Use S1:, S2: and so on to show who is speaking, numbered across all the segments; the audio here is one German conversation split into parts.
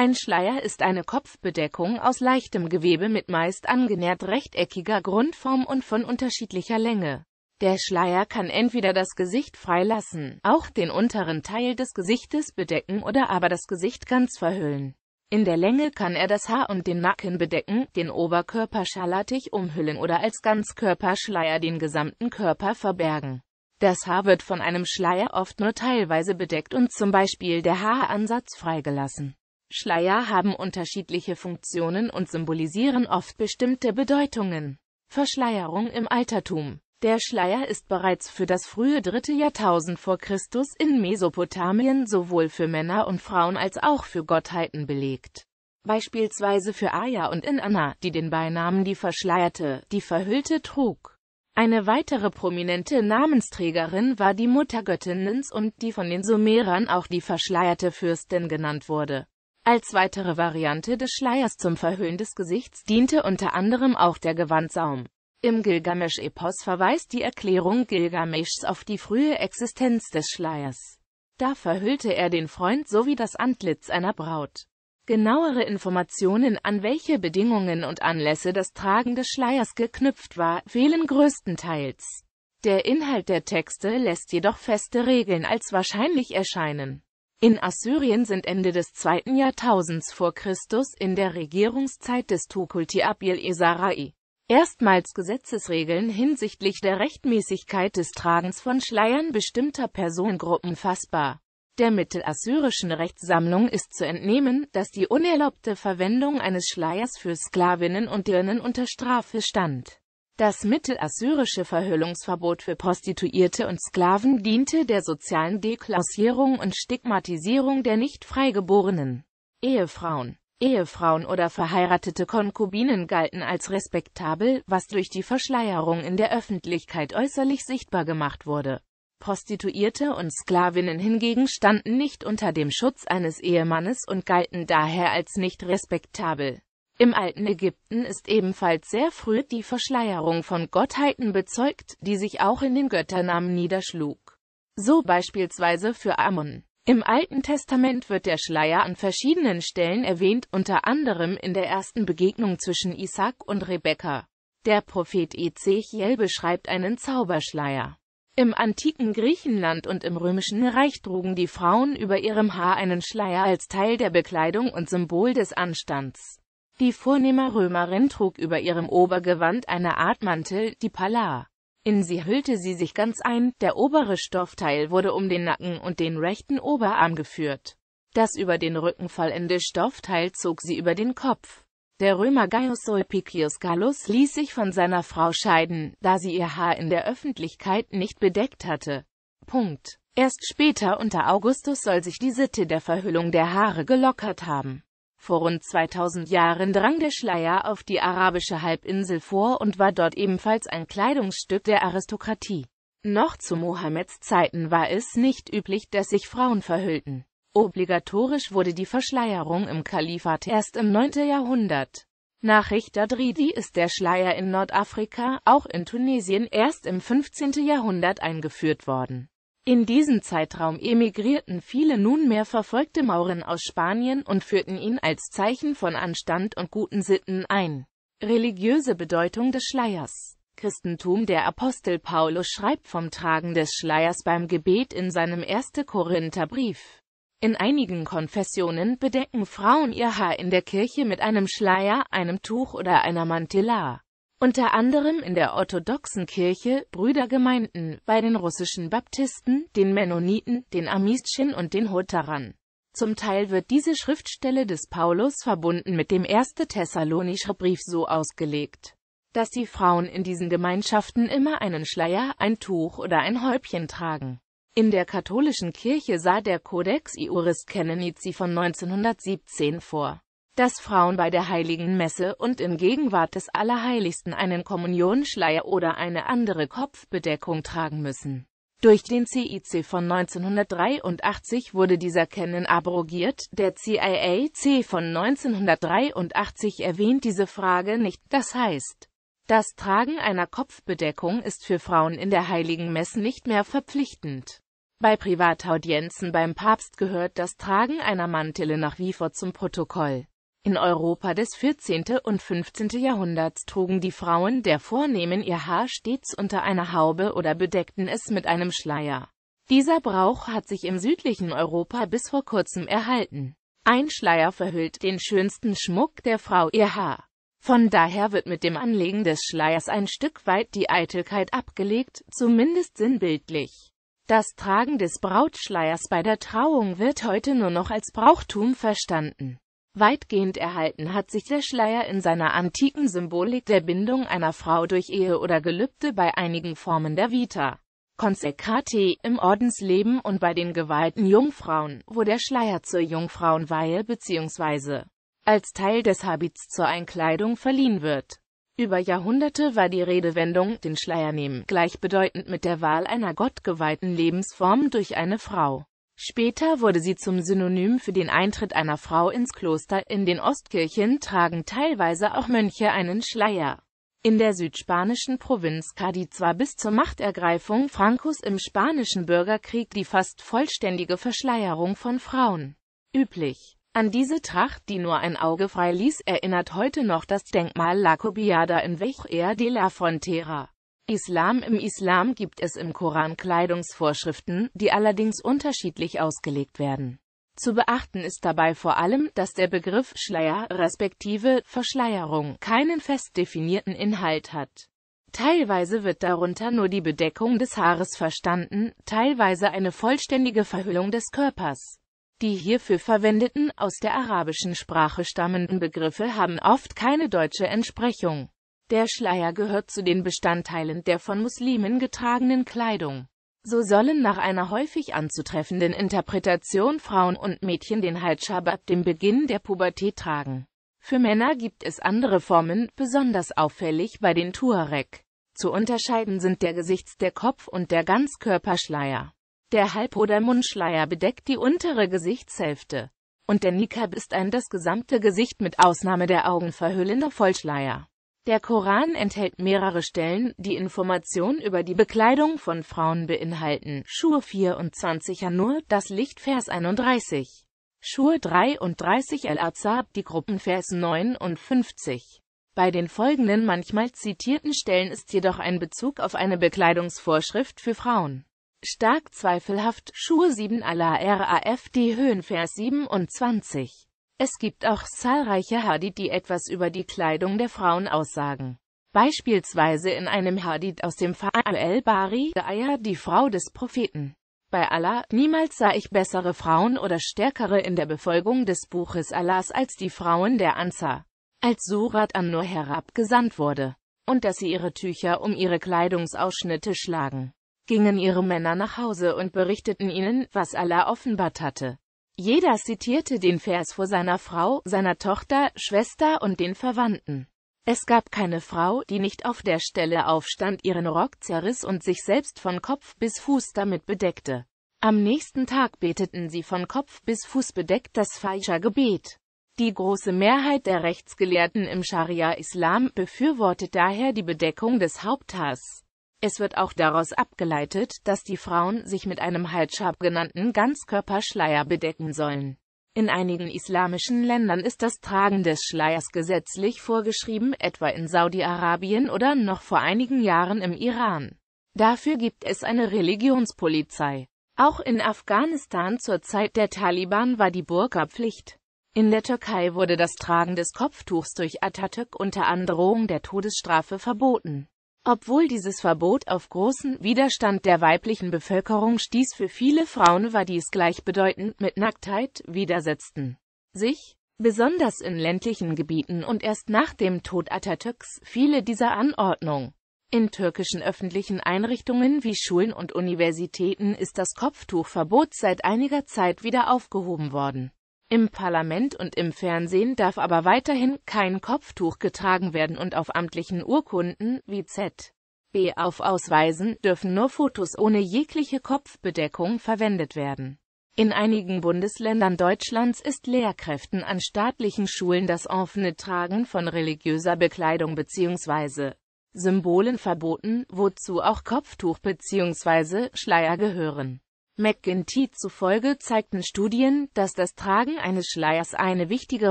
S1: Ein Schleier ist eine Kopfbedeckung aus leichtem Gewebe mit meist angenähert rechteckiger Grundform und von unterschiedlicher Länge. Der Schleier kann entweder das Gesicht freilassen, auch den unteren Teil des Gesichtes bedecken oder aber das Gesicht ganz verhüllen. In der Länge kann er das Haar und den Nacken bedecken, den Oberkörper scharlatig umhüllen oder als Ganzkörperschleier den gesamten Körper verbergen. Das Haar wird von einem Schleier oft nur teilweise bedeckt und zum Beispiel der Haaransatz freigelassen. Schleier haben unterschiedliche Funktionen und symbolisieren oft bestimmte Bedeutungen. Verschleierung im Altertum der Schleier ist bereits für das frühe dritte Jahrtausend vor Christus in Mesopotamien sowohl für Männer und Frauen als auch für Gottheiten belegt. Beispielsweise für Aya und Inanna, die den Beinamen die Verschleierte, die Verhüllte trug. Eine weitere prominente Namensträgerin war die Muttergöttin Nins und die von den Sumerern auch die verschleierte Fürstin genannt wurde. Als weitere Variante des Schleiers zum Verhüllen des Gesichts diente unter anderem auch der Gewandsaum. Im Gilgamesch-Epos verweist die Erklärung Gilgameschs auf die frühe Existenz des Schleiers. Da verhüllte er den Freund sowie das Antlitz einer Braut. Genauere Informationen an welche Bedingungen und Anlässe das Tragen des Schleiers geknüpft war, fehlen größtenteils. Der Inhalt der Texte lässt jedoch feste Regeln als wahrscheinlich erscheinen. In Assyrien sind Ende des zweiten Jahrtausends vor Christus in der Regierungszeit des Tukulti-Abil-Esarai erstmals Gesetzesregeln hinsichtlich der Rechtmäßigkeit des Tragens von Schleiern bestimmter Personengruppen fassbar. Der mittelassyrischen Rechtssammlung ist zu entnehmen, dass die unerlaubte Verwendung eines Schleiers für Sklavinnen und Dirnen unter Strafe stand. Das mittelassyrische Verhüllungsverbot für Prostituierte und Sklaven diente der sozialen Deklassierung und Stigmatisierung der nicht freigeborenen Ehefrauen. Ehefrauen oder verheiratete Konkubinen galten als respektabel, was durch die Verschleierung in der Öffentlichkeit äußerlich sichtbar gemacht wurde. Prostituierte und Sklavinnen hingegen standen nicht unter dem Schutz eines Ehemannes und galten daher als nicht respektabel. Im alten Ägypten ist ebenfalls sehr früh die Verschleierung von Gottheiten bezeugt, die sich auch in den Götternamen niederschlug. So beispielsweise für Ammon. Im Alten Testament wird der Schleier an verschiedenen Stellen erwähnt, unter anderem in der ersten Begegnung zwischen Isaac und Rebekka. Der Prophet Ezechiel beschreibt einen Zauberschleier. Im antiken Griechenland und im römischen Reich trugen die Frauen über ihrem Haar einen Schleier als Teil der Bekleidung und Symbol des Anstands. Die vornehme Römerin trug über ihrem Obergewand eine Art Mantel, die Pala. In sie hüllte sie sich ganz ein, der obere Stoffteil wurde um den Nacken und den rechten Oberarm geführt. Das über den Rücken fallende Stoffteil zog sie über den Kopf. Der Römer Gaius Sulpicius Gallus ließ sich von seiner Frau scheiden, da sie ihr Haar in der Öffentlichkeit nicht bedeckt hatte. Punkt. Erst später unter Augustus soll sich die Sitte der Verhüllung der Haare gelockert haben. Vor rund 2000 Jahren drang der Schleier auf die arabische Halbinsel vor und war dort ebenfalls ein Kleidungsstück der Aristokratie. Noch zu Mohammeds Zeiten war es nicht üblich, dass sich Frauen verhüllten. Obligatorisch wurde die Verschleierung im Kalifat erst im 9. Jahrhundert. Nach Richter Dridi ist der Schleier in Nordafrika, auch in Tunesien, erst im 15. Jahrhundert eingeführt worden. In diesem Zeitraum emigrierten viele nunmehr verfolgte Mauren aus Spanien und führten ihn als Zeichen von Anstand und guten Sitten ein. Religiöse Bedeutung des Schleiers Christentum Der Apostel Paulus schreibt vom Tragen des Schleiers beim Gebet in seinem 1. Korintherbrief. In einigen Konfessionen bedecken Frauen ihr Haar in der Kirche mit einem Schleier, einem Tuch oder einer Mantilla unter anderem in der orthodoxen Kirche, Brüdergemeinden, bei den russischen Baptisten, den Mennoniten, den Amistchen und den Hutterern. Zum Teil wird diese Schriftstelle des Paulus verbunden mit dem 1. Thessalonischer Brief so ausgelegt, dass die Frauen in diesen Gemeinschaften immer einen Schleier, ein Tuch oder ein Häubchen tragen. In der katholischen Kirche sah der Codex Iuris Canonici von 1917 vor dass Frauen bei der heiligen Messe und in Gegenwart des Allerheiligsten einen Kommunionschleier oder eine andere Kopfbedeckung tragen müssen. Durch den CIC von 1983 wurde dieser Canon abrogiert, der CIAC von 1983 erwähnt diese Frage nicht, das heißt, das Tragen einer Kopfbedeckung ist für Frauen in der heiligen Messe nicht mehr verpflichtend. Bei Privataudienzen beim Papst gehört das Tragen einer Mantille nach wie vor zum Protokoll. In Europa des 14. und 15. Jahrhunderts trugen die Frauen der Vornehmen ihr Haar stets unter einer Haube oder bedeckten es mit einem Schleier. Dieser Brauch hat sich im südlichen Europa bis vor kurzem erhalten. Ein Schleier verhüllt den schönsten Schmuck der Frau ihr Haar. Von daher wird mit dem Anlegen des Schleiers ein Stück weit die Eitelkeit abgelegt, zumindest sinnbildlich. Das Tragen des Brautschleiers bei der Trauung wird heute nur noch als Brauchtum verstanden. Weitgehend erhalten hat sich der Schleier in seiner antiken Symbolik der Bindung einer Frau durch Ehe oder Gelübde bei einigen Formen der Vita Consecrate im Ordensleben und bei den geweihten Jungfrauen, wo der Schleier zur Jungfrauenweihe bzw. als Teil des Habits zur Einkleidung verliehen wird. Über Jahrhunderte war die Redewendung den Schleier nehmen gleichbedeutend mit der Wahl einer gottgeweihten Lebensform durch eine Frau. Später wurde sie zum Synonym für den Eintritt einer Frau ins Kloster. In den Ostkirchen tragen teilweise auch Mönche einen Schleier. In der südspanischen Provinz Cádiz war bis zur Machtergreifung Francos im spanischen Bürgerkrieg die fast vollständige Verschleierung von Frauen üblich. An diese Tracht, die nur ein Auge frei ließ, erinnert heute noch das Denkmal La Cobiada in Vejer de la Frontera. Islam Im Islam gibt es im Koran Kleidungsvorschriften, die allerdings unterschiedlich ausgelegt werden. Zu beachten ist dabei vor allem, dass der Begriff Schleier respektive Verschleierung keinen fest definierten Inhalt hat. Teilweise wird darunter nur die Bedeckung des Haares verstanden, teilweise eine vollständige Verhüllung des Körpers. Die hierfür verwendeten, aus der arabischen Sprache stammenden Begriffe haben oft keine deutsche Entsprechung. Der Schleier gehört zu den Bestandteilen der von Muslimen getragenen Kleidung. So sollen nach einer häufig anzutreffenden Interpretation Frauen und Mädchen den Hijab ab dem Beginn der Pubertät tragen. Für Männer gibt es andere Formen, besonders auffällig bei den Tuareg. Zu unterscheiden sind der Gesichts-, der Kopf- und der Ganzkörperschleier. Der Halb- oder Mundschleier bedeckt die untere Gesichtshälfte. Und der Nikab ist ein das gesamte Gesicht mit Ausnahme der Augen verhüllender Vollschleier. Der Koran enthält mehrere Stellen, die Informationen über die Bekleidung von Frauen beinhalten. Schur 24 An-Nur, das Licht Vers 31. Schur 33 Al-Azab, die Gruppen Vers 59. Bei den folgenden manchmal zitierten Stellen ist jedoch ein Bezug auf eine Bekleidungsvorschrift für Frauen stark zweifelhaft, Schuhe 7 Allah RAFD Höhenvers 27. Es gibt auch zahlreiche Hadith, die etwas über die Kleidung der Frauen aussagen. Beispielsweise in einem Hadith aus dem Fa'al el-Bari, Aya, die Frau des Propheten. Bei Allah, niemals sah ich bessere Frauen oder stärkere in der Befolgung des Buches Allahs als die Frauen der Ansar. Als Surat an-Nur herabgesandt wurde. Und dass sie ihre Tücher um ihre Kleidungsausschnitte schlagen gingen ihre Männer nach Hause und berichteten ihnen, was Allah offenbart hatte. Jeder zitierte den Vers vor seiner Frau, seiner Tochter, Schwester und den Verwandten. Es gab keine Frau, die nicht auf der Stelle aufstand, ihren Rock zerriss und sich selbst von Kopf bis Fuß damit bedeckte. Am nächsten Tag beteten sie von Kopf bis Fuß bedeckt das Fajr-Gebet. Die große Mehrheit der Rechtsgelehrten im Scharia-Islam befürwortet daher die Bedeckung des Haupthaars. Es wird auch daraus abgeleitet, dass die Frauen sich mit einem Hijab genannten Ganzkörperschleier bedecken sollen. In einigen islamischen Ländern ist das Tragen des Schleiers gesetzlich vorgeschrieben, etwa in Saudi-Arabien oder noch vor einigen Jahren im Iran. Dafür gibt es eine Religionspolizei. Auch in Afghanistan zur Zeit der Taliban war die Burka Pflicht. In der Türkei wurde das Tragen des Kopftuchs durch Atatürk unter Androhung der Todesstrafe verboten. Obwohl dieses Verbot auf großen Widerstand der weiblichen Bevölkerung stieß für viele Frauen war dies gleichbedeutend mit Nacktheit, widersetzten sich, besonders in ländlichen Gebieten und erst nach dem Tod Atatürks, viele dieser Anordnung. In türkischen öffentlichen Einrichtungen wie Schulen und Universitäten ist das Kopftuchverbot seit einiger Zeit wieder aufgehoben worden. Im Parlament und im Fernsehen darf aber weiterhin kein Kopftuch getragen werden und auf amtlichen Urkunden, wie Z. B. auf Ausweisen, dürfen nur Fotos ohne jegliche Kopfbedeckung verwendet werden. In einigen Bundesländern Deutschlands ist Lehrkräften an staatlichen Schulen das offene Tragen von religiöser Bekleidung bzw. Symbolen verboten, wozu auch Kopftuch bzw. Schleier gehören. McGinty zufolge zeigten Studien, dass das Tragen eines Schleiers eine wichtige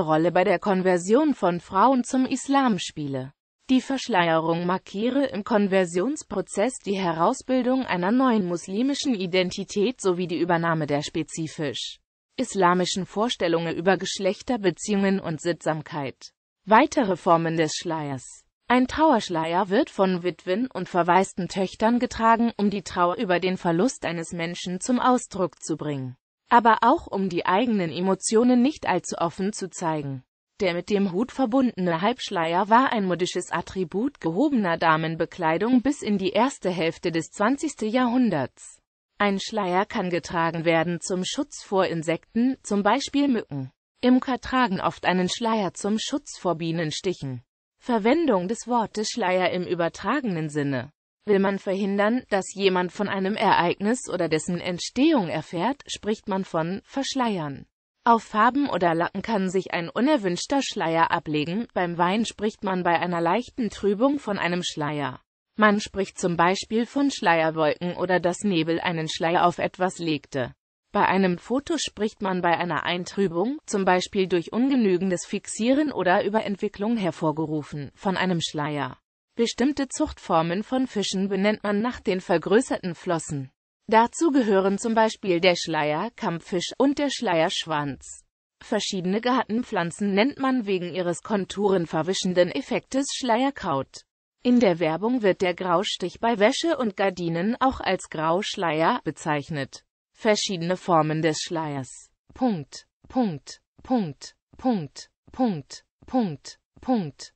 S1: Rolle bei der Konversion von Frauen zum Islam spiele. Die Verschleierung markiere im Konversionsprozess die Herausbildung einer neuen muslimischen Identität sowie die Übernahme der spezifisch islamischen Vorstellungen über Geschlechterbeziehungen und Sittsamkeit. Weitere Formen des Schleiers ein Trauerschleier wird von Witwen und verwaisten Töchtern getragen, um die Trauer über den Verlust eines Menschen zum Ausdruck zu bringen. Aber auch um die eigenen Emotionen nicht allzu offen zu zeigen. Der mit dem Hut verbundene Halbschleier war ein modisches Attribut gehobener Damenbekleidung bis in die erste Hälfte des 20. Jahrhunderts. Ein Schleier kann getragen werden zum Schutz vor Insekten, zum Beispiel Mücken. Imker tragen oft einen Schleier zum Schutz vor Bienenstichen. Verwendung des Wortes Schleier im übertragenen Sinne. Will man verhindern, dass jemand von einem Ereignis oder dessen Entstehung erfährt, spricht man von Verschleiern. Auf Farben oder Lacken kann sich ein unerwünschter Schleier ablegen, beim Wein spricht man bei einer leichten Trübung von einem Schleier. Man spricht zum Beispiel von Schleierwolken oder dass Nebel einen Schleier auf etwas legte. Bei einem Foto spricht man bei einer Eintrübung, zum Beispiel durch ungenügendes Fixieren oder Überentwicklung hervorgerufen, von einem Schleier. Bestimmte Zuchtformen von Fischen benennt man nach den vergrößerten Flossen. Dazu gehören zum Beispiel der Schleier-Kampffisch und der Schleierschwanz. Verschiedene Gartenpflanzen nennt man wegen ihres konturenverwischenden Effektes Schleierkraut. In der Werbung wird der Graustich bei Wäsche und Gardinen auch als Grauschleier bezeichnet. Verschiedene Formen des Schleiers. Punkt, Punkt, Punkt, Punkt, Punkt, Punkt, Punkt.